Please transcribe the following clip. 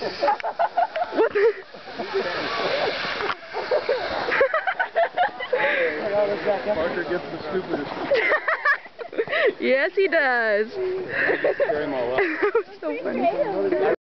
what the? Parker gets the stupidest. yes, he does. Carry him so funny.